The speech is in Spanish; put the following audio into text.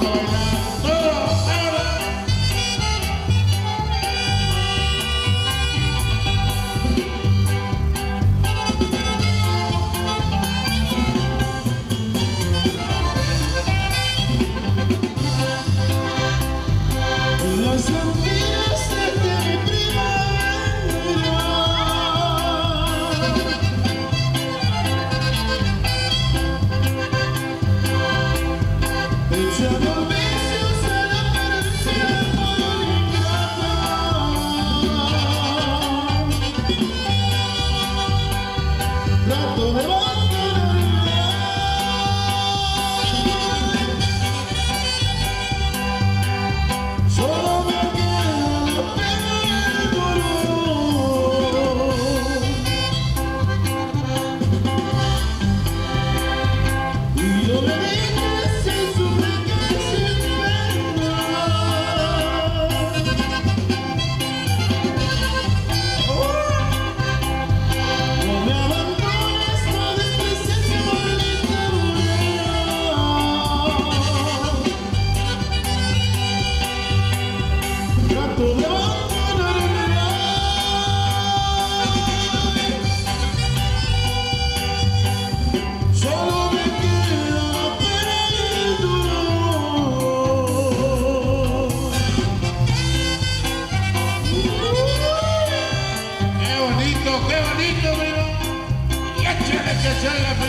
Oh, なんと qué bonito, mira. Y échale que se haga